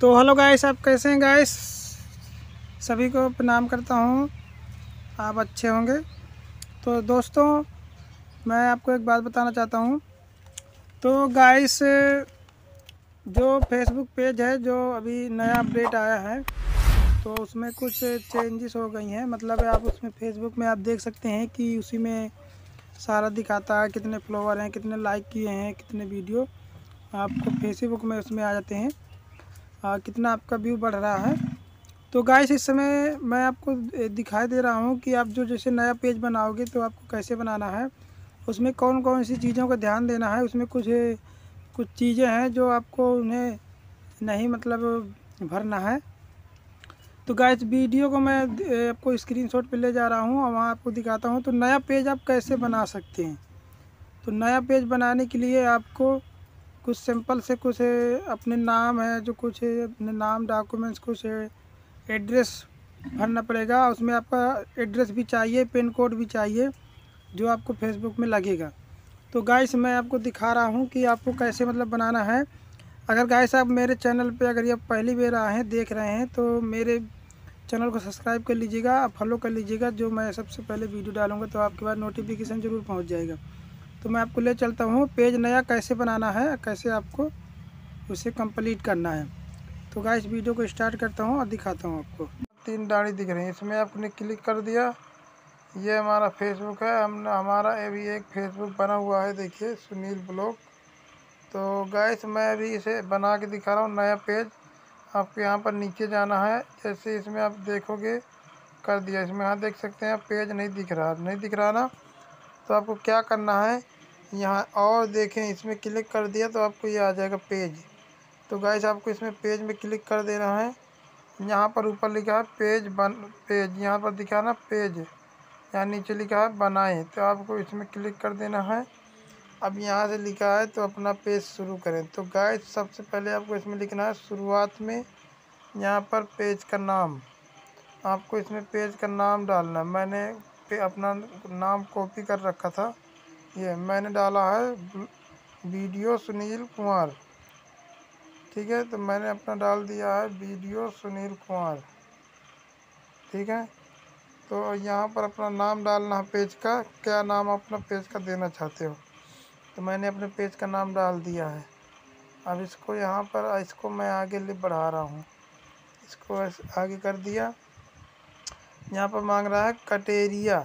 तो hello guys आप कैसे हैं गाइस सभी को प्रणाम करता हूँ। आप अच्छे होंगे। तो दोस्तों, मैं आपको एक बात बताना चाहता हूँ। तो गाइस जो फेसबुक पेज है, जो अभी नया अपडेट आया है तो उसमें कुछ चेंजेस हो गई हैं। मतलब आप उसमें फेसबुक में आप देख सकते हैं कि उसी में सारा दिखाता है, कितने फ्लोवर हैं, कितने लाइक किए हैं, कितने वीडियो आपको फेसबुक में उसमें आ जाते हैं। आ, कितना आपका व्यू बढ़ रहा है। तो गाइस इस समय मैं आपको दिखाई दे रहा हूँ कि आप जो जैसे नया पेज बनाओगे तो आपको कैसे बनाना है। उसमें कौन कौन सी चीज़ों का ध्यान देना है उसमें कुछ कुछ चीज़ें हैं जो आपको उन्हें नहीं मतलब भरना है। तो गाइस वीडियो को मैं आपको स्क्रीनशॉट पे ले जा रहा हूँ और वहाँ आपको दिखाता हूँ। तो नया पेज आप कैसे बना सकते हैं? तो नया पेज बनाने के लिए आपको कुछ सिंपल से कुछ अपने नाम है जो कुछ अपने नाम डॉक्यूमेंट्स कुछ एड्रेस भरना पड़ेगा। उसमें आपका एड्रेस भी चाहिए पिन कोड भी चाहिए, जो आपको फेसबुक में लगेगा। तो गाइस मैं आपको दिखा रहा हूँ कि आपको कैसे मतलब बनाना है। अगर गाइस आप मेरे चैनल पे अगर ये पहली बार आए हैं, देख रहे हैं तो मेरे चैनल को सब्सक्राइब कर लीजिएगा फॉलो कर लीजिएगा, जो मैं सबसे पहले वीडियो डालूँगा तो आपके पास नोटिफिकेशन ज़रूर पहुँच जाएगा। तो मैं आपको ले चलता हूँ, पेज नया कैसे बनाना है, कैसे आपको उसे कंप्लीट करना है। तो गाइस वीडियो को स्टार्ट करता हूँ और दिखाता हूँ आपको। तीन दाढ़ी दिख रही है, इसमें आपने क्लिक कर दिया। ये हमारा फेसबुक है, हम, हमारा अभी एक फेसबुक बना हुआ है, देखिए, सुनील ब्लॉग। तो गाइस मैं अभी इसे बना के दिखा रहा हूँ, नया पेज। आपको यहाँ पर नीचे जाना है, जैसे इसमें आप देखोगे, कर दिया। इसमें यहाँ देख सकते हैं, पेज नहीं दिख रहा, नहीं दिख रहा ना। तो आपको क्या करना है? यहाँ और देखें, इसमें क्लिक कर दिया तो आपको ये आ जाएगा पेज। तो गाइस आपको इसमें पेज में क्लिक कर देना है। यहाँ पर ऊपर लिखा है पेज बन, पेज। यहाँ पर दिखा ना पेज। यहाँ नीचे लिखा है बनाएँ। तो आपको इसमें क्लिक कर देना है। अब यहाँ से लिखा है तो अपना पेज शुरू करें। तो गाइस सबसे पहले आपको इसमें लिखना है शुरुआत में यहाँ पर पेज का नाम। आपको इसमें पेज का नाम डालना मैंने पे अपना नाम कॉपी कर रखा था। ये मैंने डाला है वीडियो सुनील कुमार। ठीक है तो मैंने अपना डाल दिया है वीडियो सुनील कुमार। ठीक है तो यहाँ पर अपना नाम डालना है पेज का। क्या नाम अपना पेज का देना चाहते हो? तो मैंने अपने पेज का नाम डाल दिया है। अब इसको यहाँ पर, इसको मैं आगे ले बढ़ा रहा हूँ। इसको आगे कर दिया। यहाँ पर मांग रहा है कटेरिया।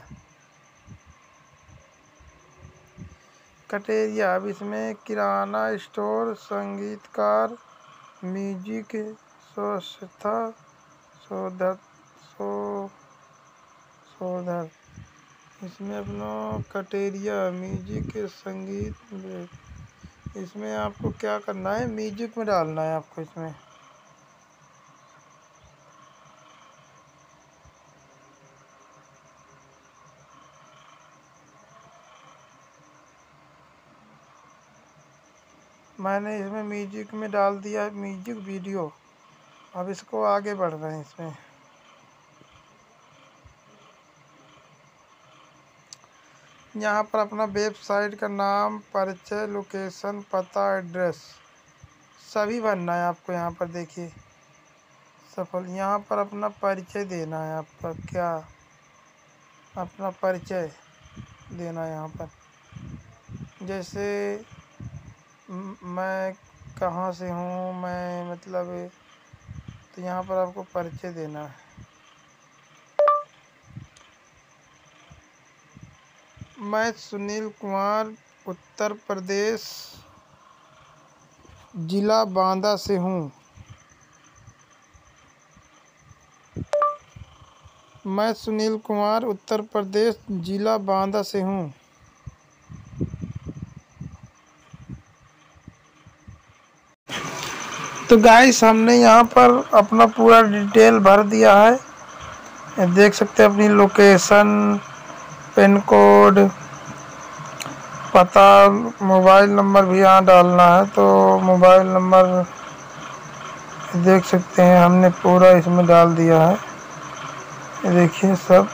कटेरिया, अब इसमें किराना स्टोर, संगीतकार, म्यूज़िक स्वच्छता शोधक सो शोधक। इसमें अपना कटेरिया, म्यूज़िक, संगीत, इसमें आपको क्या करना है? म्यूज़िक में डालना है आपको इसमें। मैंने इसमें म्यूज़िक में डाल दिया म्यूज़िक वीडियो। अब इसको आगे बढ़ रहे हैं इसमें। यहाँ पर अपना वेबसाइट का नाम, परिचय, लोकेशन, पता, एड्रेस, सभी भरना है आपको यहाँ पर, देखिए। सफल, यहाँ पर अपना परिचय देना है आपका, क्या? अपना परिचय देना है यहाँ पर। जैसे मैं कहाँ से हूँ? मैं मतलब तो यहाँ पर आपको परिचय देना है। मैं सुनील कुमार, उत्तर प्रदेश, ज़िला बांदा से हूँ। मैं सुनील कुमार, उत्तर प्रदेश, ज़िला बांदा से हूँ। तो गाइस हमने यहाँ पर अपना पूरा डिटेल भर दिया है। देख सकते हैं अपनी लोकेशन पिन कोड पता मोबाइल नंबर भी यहाँ डालना है तो मोबाइल नंबर देख सकते हैं, हमने पूरा इसमें डाल दिया है। देखिए सब।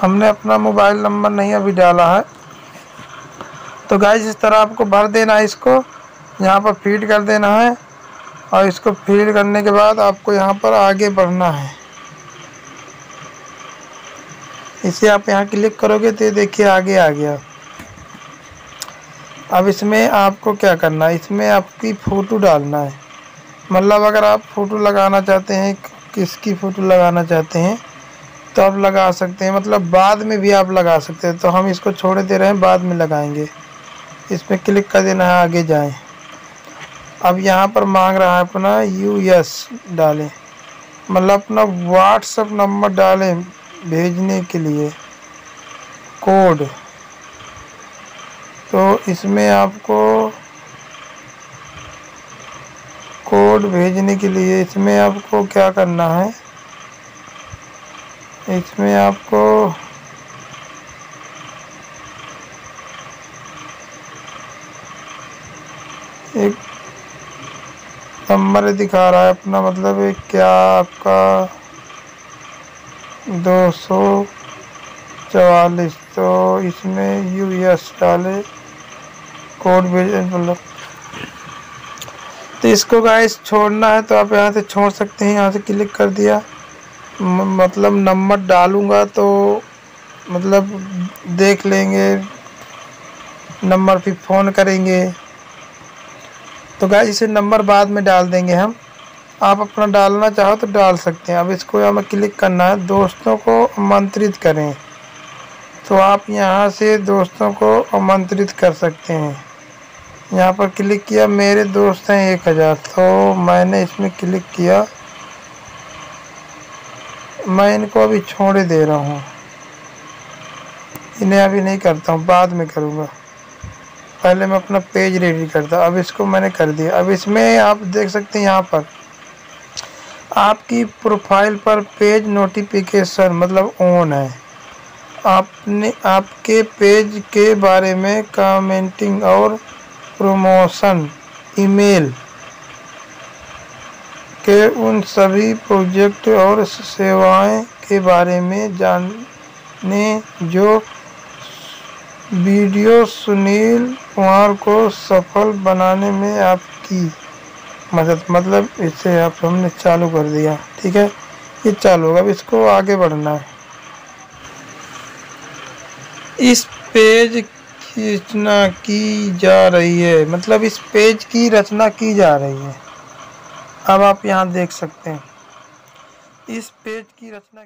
हमने अपना मोबाइल नंबर नहीं अभी डाला है। तो गाइस इस तरह आपको भर देना है इसको। यहाँ पर फ़ीड कर देना है और इसको फ़ीड करने के बाद आपको यहाँ पर आगे बढ़ना है। इसे आप यहाँ क्लिक करोगे तो देखिए आगे आ गया। अब इसमें आपको क्या करना है? इसमें आपकी फ़ोटो डालना है। मतलब अगर आप फ़ोटो लगाना चाहते हैं, किसकी फ़ोटो लगाना चाहते हैं तो आप लगा सकते हैं। मतलब बाद में भी आप लगा सकते हैं। तो हम इसको छोड़ दे रहे हैं, बाद में लगाएँगे। इसमें क्लिक कर देना है, आगे जाएँ। अब यहाँ पर मांग रहा है अपना यू एस डालें। मतलब अपना व्हाट्सअप नंबर डालें भेजने के लिए। कोड। तो इसमें आपको कोड भेजने के लिए इसमें आपको क्या करना है? इसमें आपको एक नंबर दिखा रहा है, अपना मतलब एक क्या आपका दो सौ चवालीस? तो इसमें यू एस डाले, कोड भेज मतलब तो इसको गाइस छोड़ना है तो आप यहाँ से छोड़ सकते हैं, यहाँ से क्लिक कर दिया। मतलब नंबर डालूँगा तो मतलब देख लेंगे, नंबर फिर फ़ोन करेंगे। तो गाइस इसे नंबर बाद में डाल देंगे हम। आप अपना डालना चाहो तो डाल सकते हैं। अब इसको हमें क्लिक करना है। दोस्तों को आमंत्रित करें। तो आप यहाँ से दोस्तों को आमंत्रित कर सकते हैं। यहाँ पर क्लिक किया, मेरे दोस्त हैं एक हज़ार। तो मैंने इसमें क्लिक किया। मैं इनको अभी छोड़े दे रहा हूँ। इन्हें अभी नहीं करता हूँ, बाद में करूँगा। पहले मैं अपना पेज रेडी करता, अब इसको मैंने कर दिया। अब इसमें आप देख सकते हैं यहाँ पर, आपकी प्रोफ़ाइल पर पेज नोटिफिकेशन मतलब ऑन है। आपने, आपके पेज के बारे में कमेंटिंग और प्रमोशन ईमेल के उन सभी प्रोजेक्ट और सेवाएँ के बारे में जानने जो वीडियो सुनील कुमार को सफल बनाने में आपकी मदद मतलब इसे आप, हमने चालू कर दिया, ठीक है? ये चालू होगा, अब इसको आगे बढ़ना है। इस पेज की रचना की जा रही है मतलब इस पेज की रचना की जा रही है। अब आप यहाँ देख सकते हैं। इस पेज की रचना